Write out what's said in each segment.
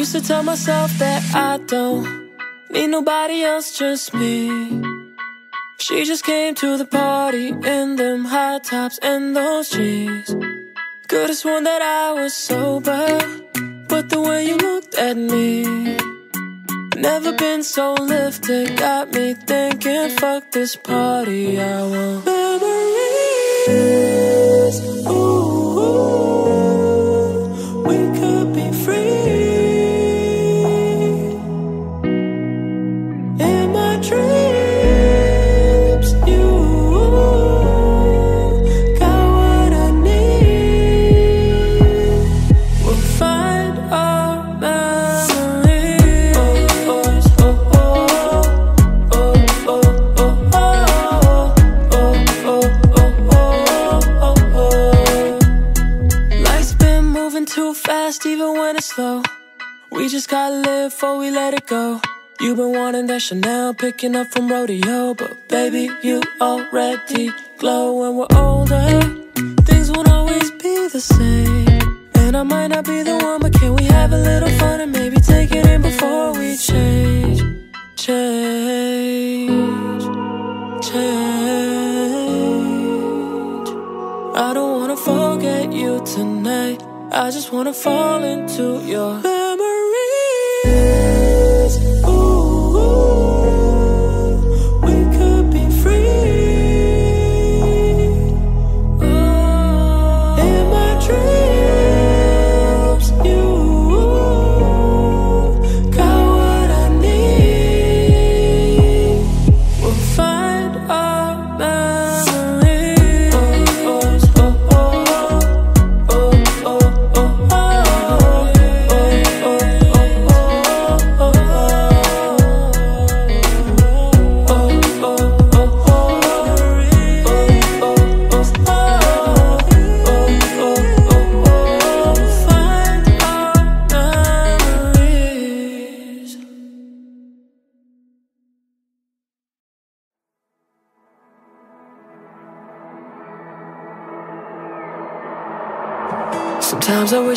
Used to tell myself that I don't need nobody else, just me. She just came to the party in them high tops and those jeans. Could've sworn that I was sober, but the way you looked at me. Never been so lifted, got me thinking, fuck this party, I want memories. Ooh, it's slow. We just gotta live before we let it go. You've been wanting that Chanel, picking up from rodeo, but baby, you already glow. When we're older, things won't always be the same. And I might not be the one, but can we have a little fun and maybe take it in before we change, change, change? I don't wanna forget you tonight. I just wanna fall into your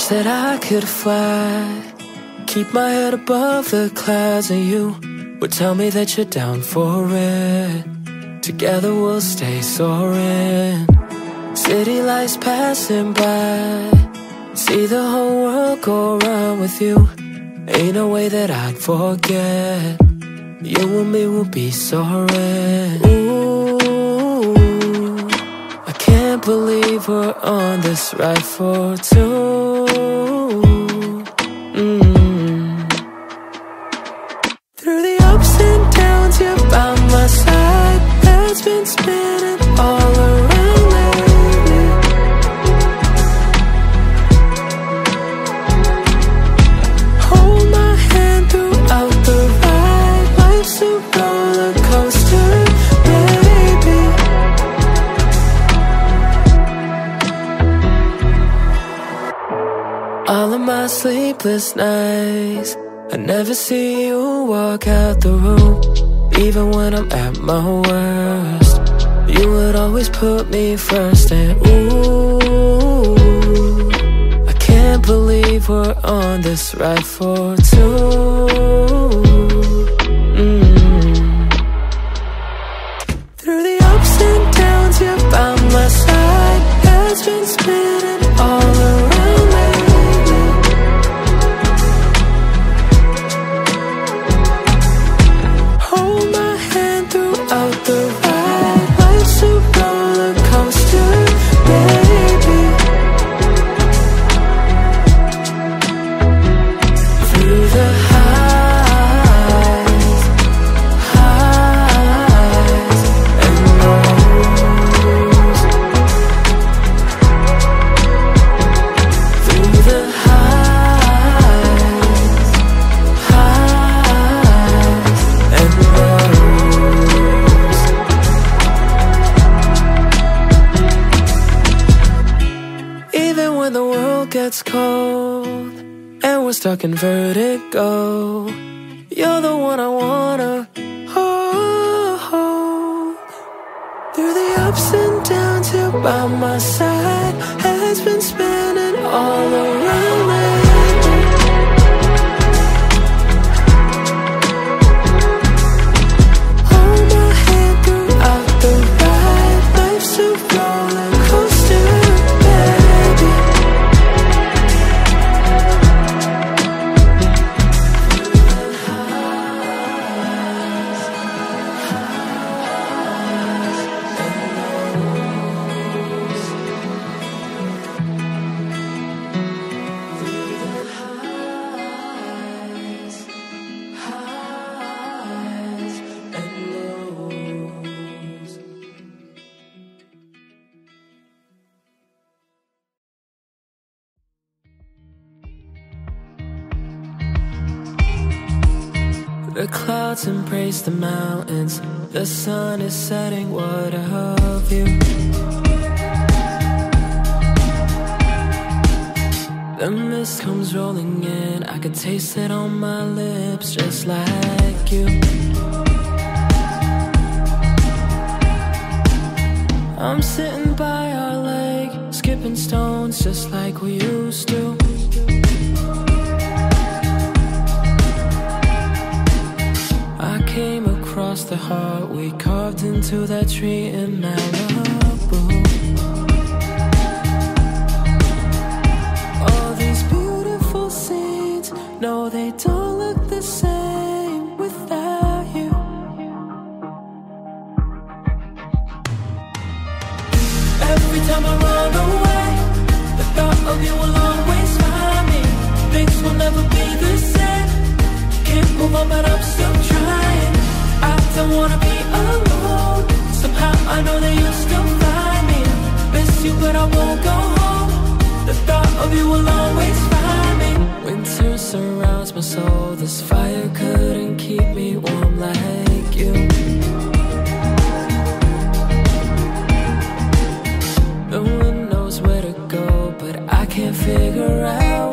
wish that I could fly. Keep my head above the clouds, and you would tell me that you're down for it. Together we'll stay soaring. City lights passing by. See the whole world go around with you. Ain't no way that I'd forget. You and me will be soaring. Ooh. I can't believe we're on this ride for two. My worst. You would always put me first And ooh. I can't believe we're on this ride for two Clouds embrace the mountains. The sun is setting. What of you? The mist comes rolling in. I could taste it on my lips, just like you. I'm sitting by our lake, skipping stones just like we used to. The heart we carved into that tree in Malibu. All these beautiful scenes, no, they don't look the same without you. Every time I run away, the thought of you will always find me. Things will never be the same. Can't move on, but I'm still trying. I don't wanna be alone. Somehow I know that you'll still find me. Miss you, but I won't go home. The thought of you will always find me. Winter surrounds my soul. This fire couldn't keep me warm like you. No one knows where to go, but I can't figure out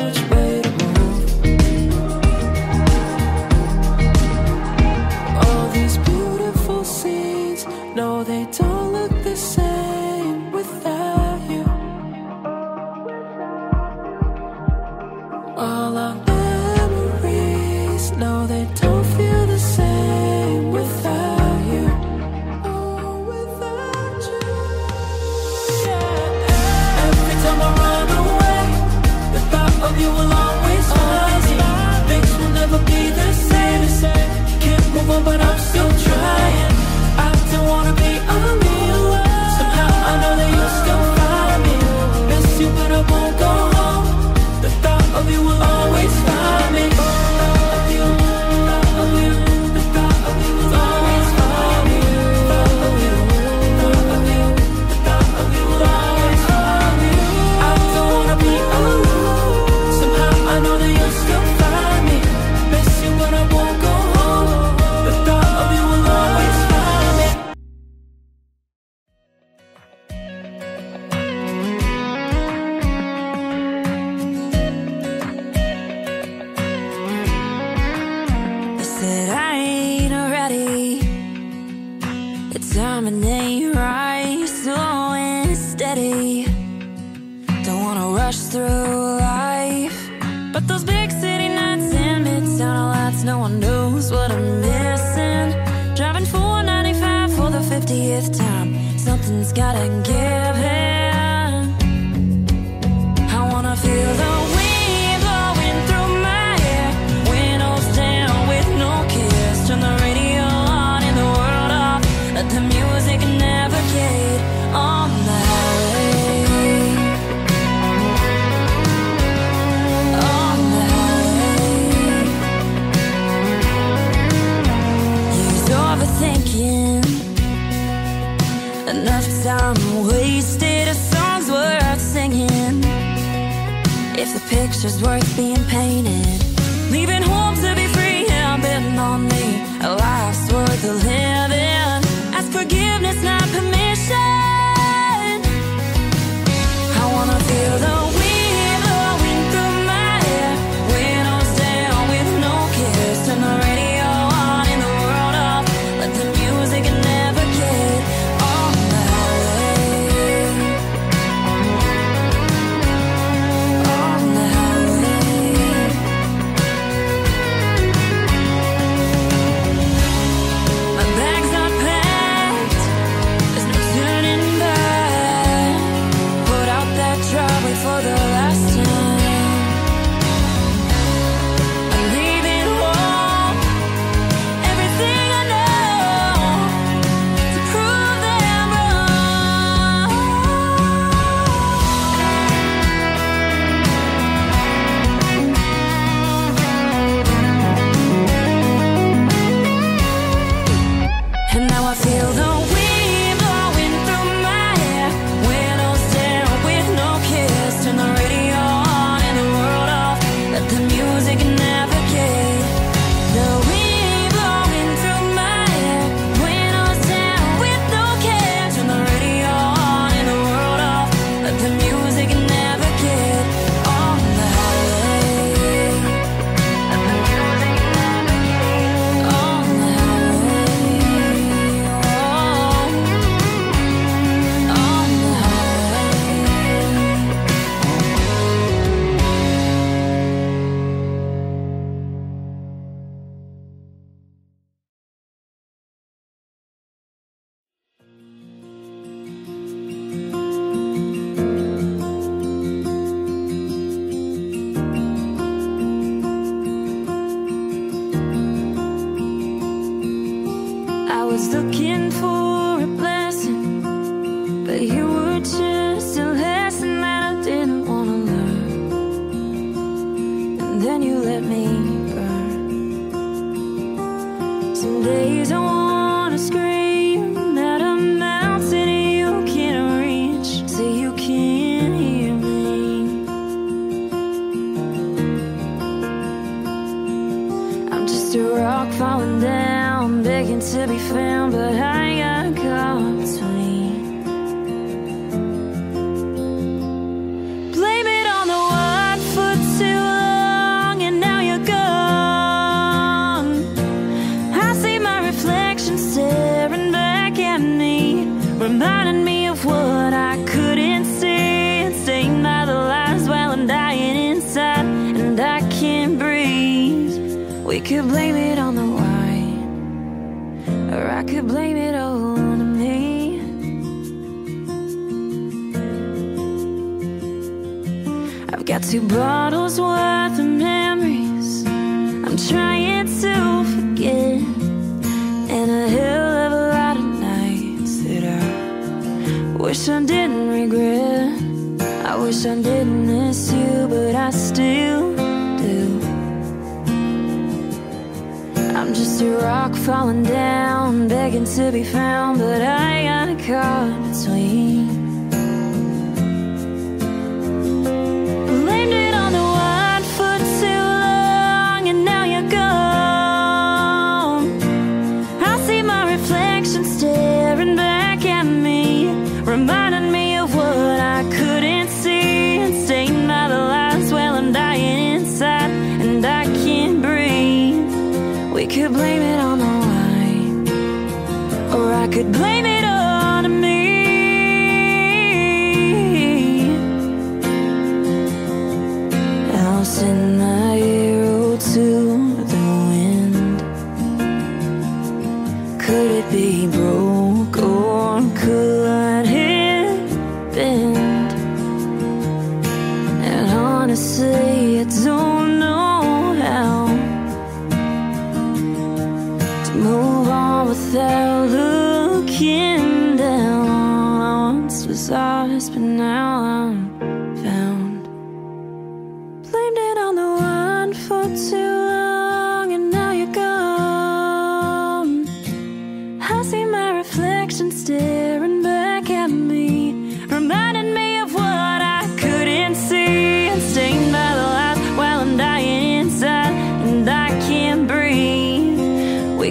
Enough time wasted. A song's worth singing. If the picture's worth being painted, leaving home to be free, I'm betting on me. A life's worth living. We could blame it on the wine, or I could blame it all on me. I've got two bottles worth of memories I'm trying to forget, and a hell of a lot of nights that I wish I didn't regret. I wish I didn't miss you, but I still I'm just a rock falling down, begging to be found, but I got caught between. Blame it on the wine, or I could blame it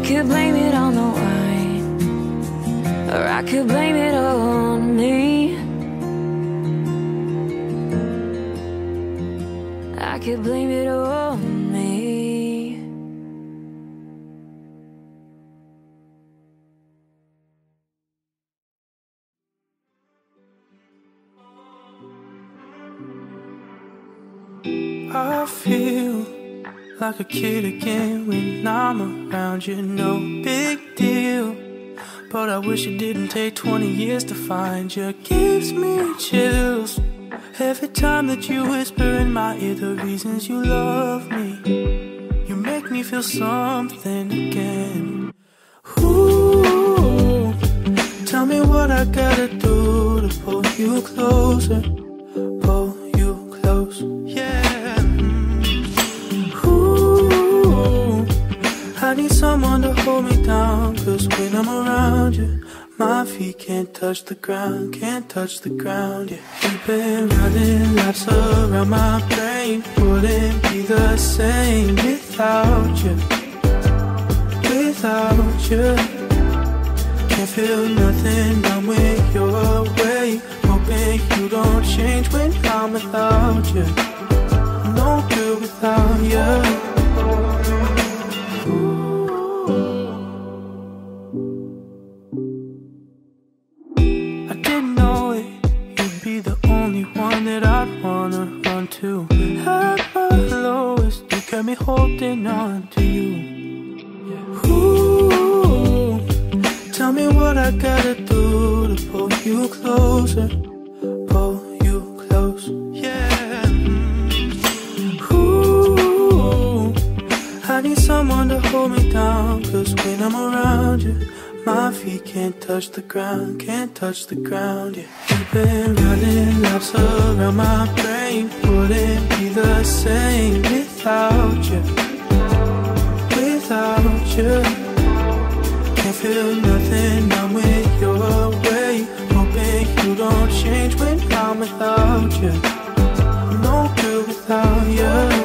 We could blame it on the wine, or I could blame it on me. I could blame it on like a kid again when I'm around you. No big deal. But I wish it didn't take 20 years to find you. Gives me chills every time that you whisper in my ear the reasons you love me. You make me feel something again. Ooh, tell me what I gotta do to pull you closer. I need someone to hold me down. Cause when I'm around you, my feet can't touch the ground, can't touch the ground. Yeah, you've been running laps around my brain. Wouldn't be the same without you. Without you. Can't feel nothing done with your way. Hoping you don't change when I'm without you. No good without you. Wanna run to. At my lowest, you kept me holding on to you. Ooh, tell me what I gotta do to pull you closer, pull you close, yeah. Ooh, I need someone to hold me down, cause when I'm around you, my feet can't touch the ground, can't touch the ground, yeah. You've been running laps around my brain. Wouldn't be the same without you Without you Can't feel nothing now when you're away Hoping you don't change when I'm without you No good without you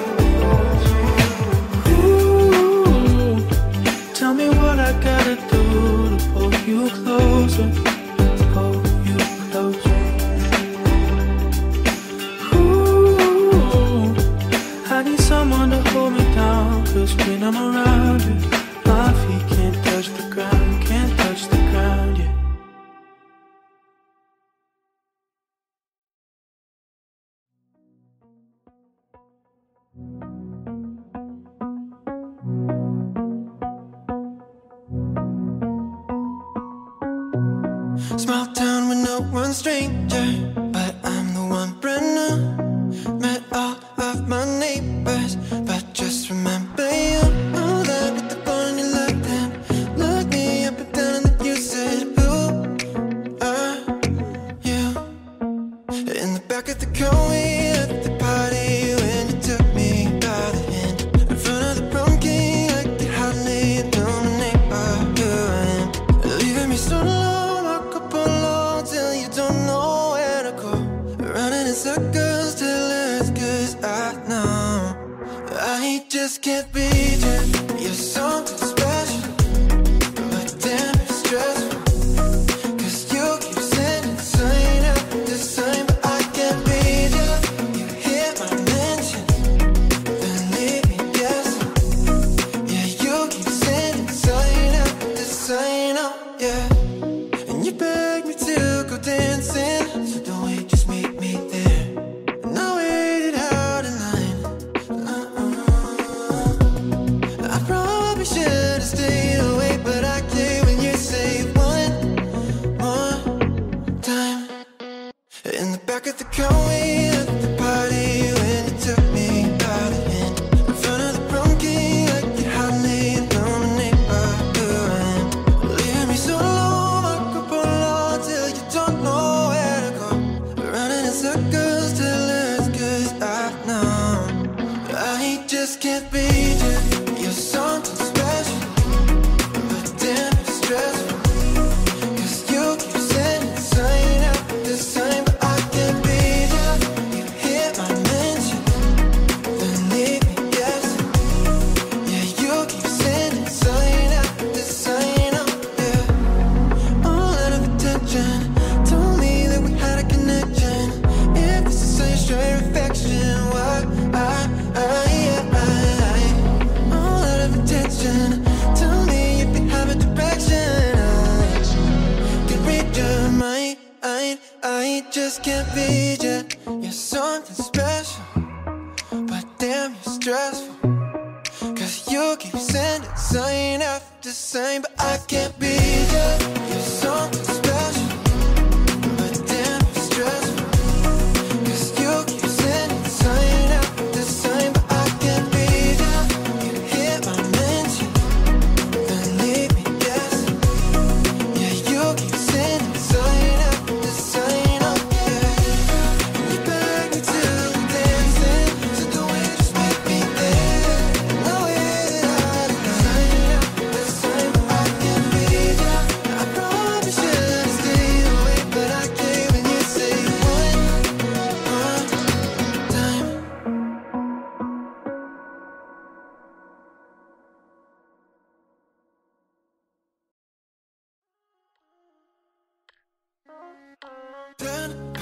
just can't beat you. You're something special, but damn, you're stressful. Cause you keep sending sign after sign, but I can't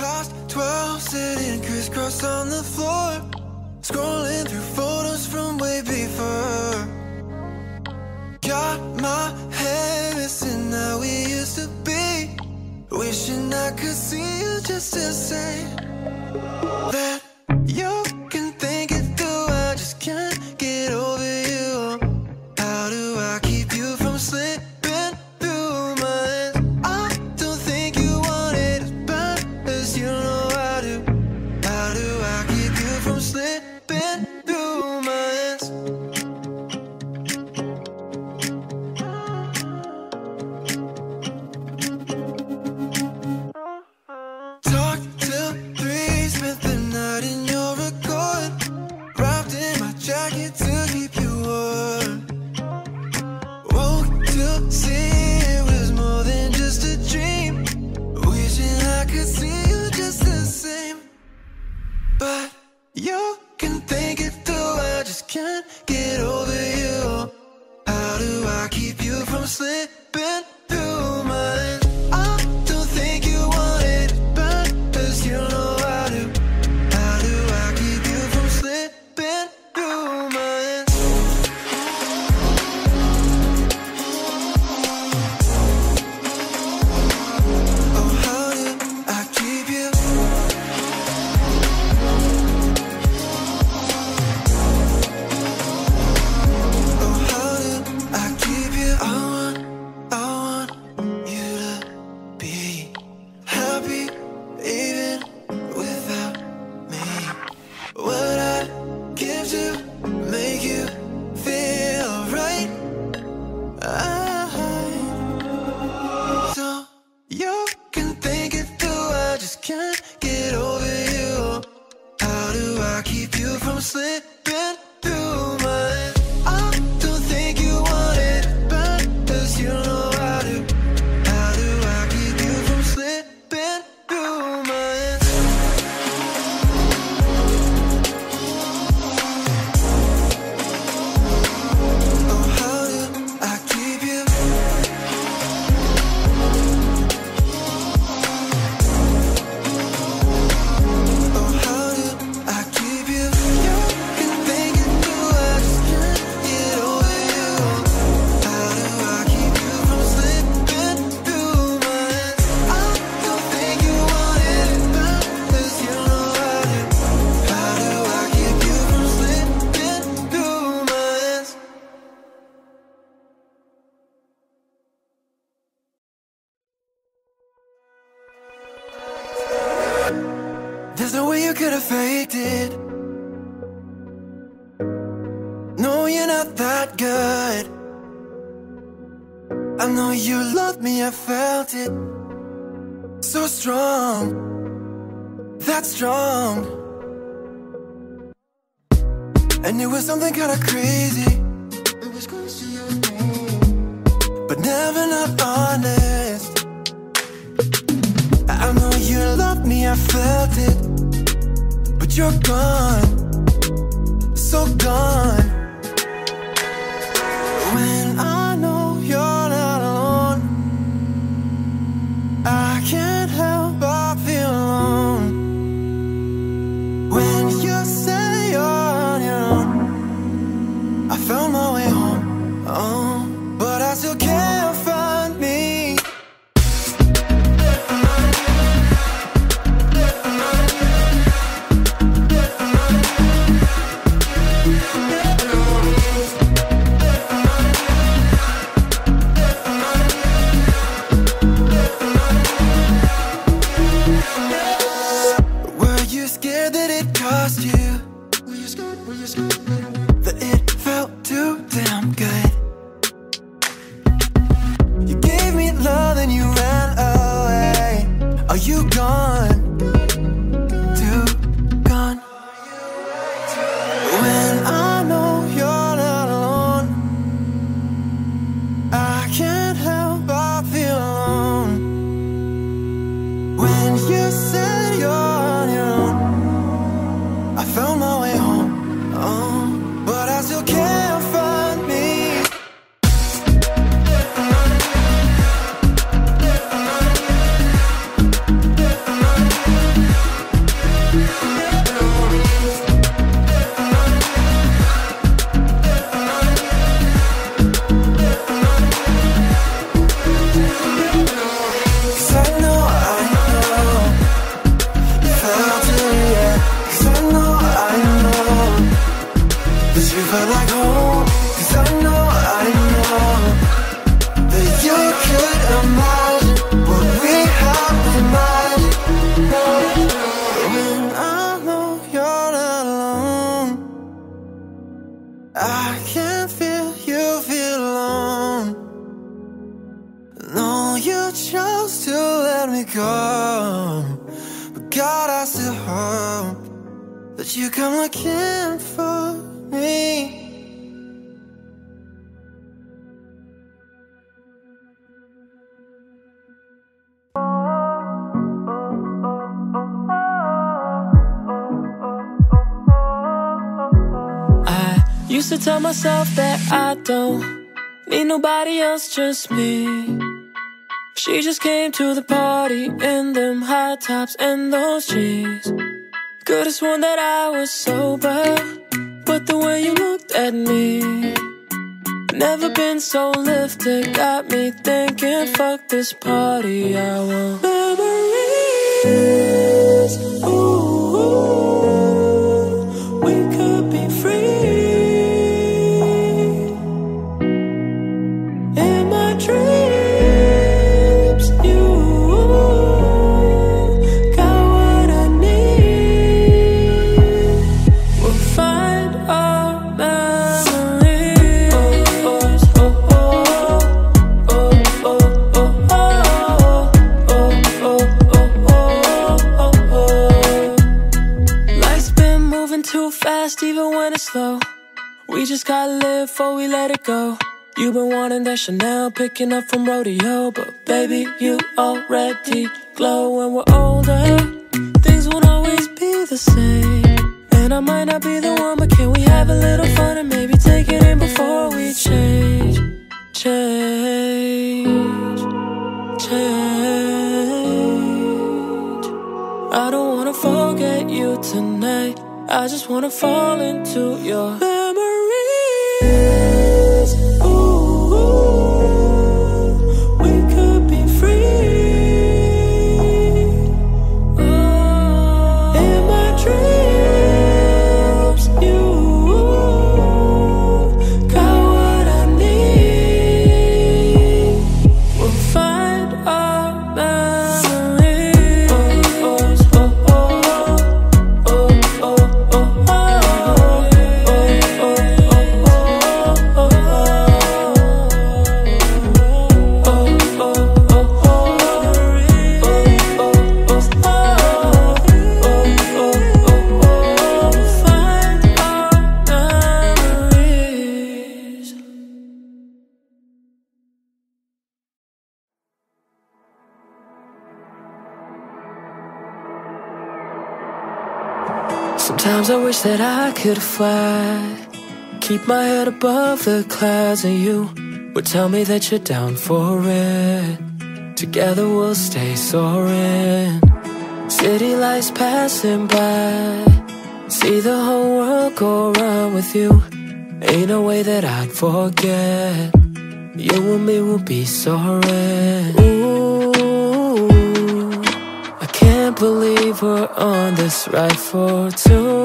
past 12 sitting crisscross on the floor Scrolling through photos from way before. Got my head missing how we used to be. Wishing I could see you just the same. Not that good. I know you love me, I felt it. So strong, that strong. And it was something kinda crazy. It was crazy, but never not honest. I know you love me, I felt it. But you're gone, so gone. Myself that I don't need nobody else, just me. She just came to the party in them high tops and those jeans. Could've sworn that I was sober, but the way you looked at me. Never been so lifted, got me thinking, fuck this party, I want memories. We just gotta live before we let it go. You've been wanting that Chanel, picking up from rodeo, but baby, you already glow. When we're older, things won't always be the same. And I might not be the one, but can we have a little fun and maybe take it in before we change, change, change? I don't wanna forget you tonight. I just wanna fall into your Sometimes I wish that I could fly. Keep my head above the clouds, and you would tell me that you're down for it. Together we'll stay soaring. City lights passing by. See the whole world go round with you. Ain't no way that I'd forget. You and me will be soaring. Ooh, I can't believe we're on this ride for two.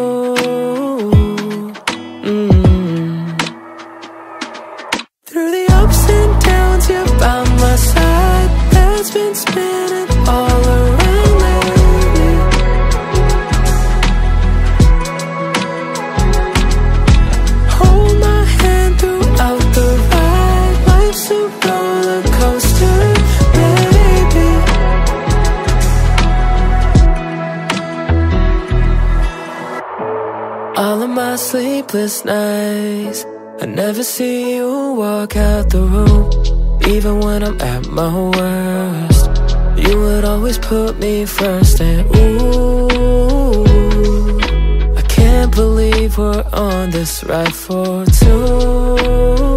Sleepless nights, I never see you walk out the room. Even when I'm at my worst, you would always put me first. And ooh, I can't believe we're on this ride for two.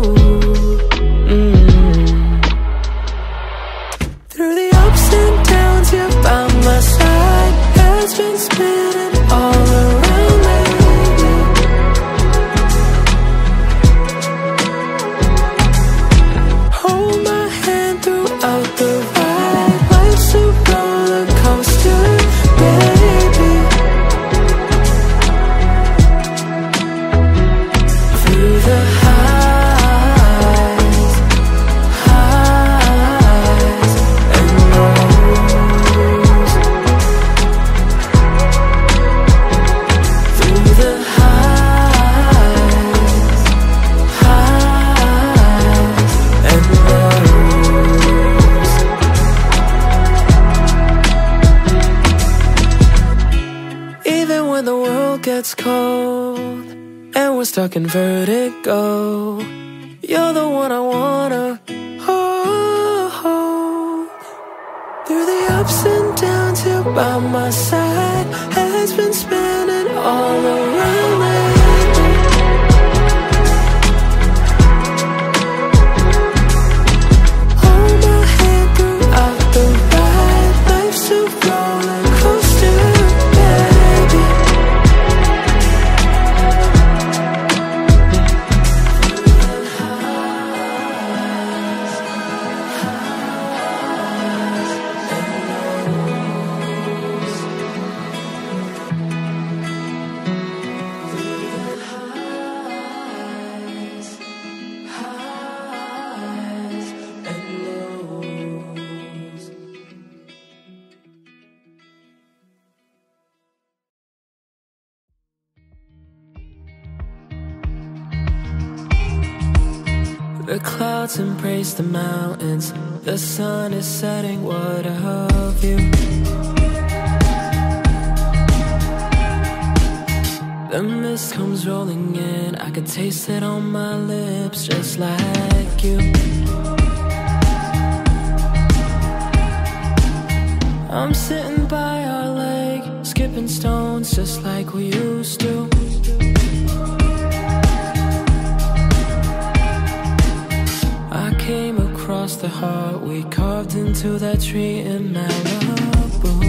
And Clouds embrace the mountains. The sun is setting. What of you? The mist comes rolling in. I could taste it on my lips, just like you. I'm sitting by our lake, skipping stones, just like we used to. The heart we carved into that tree in Malibu.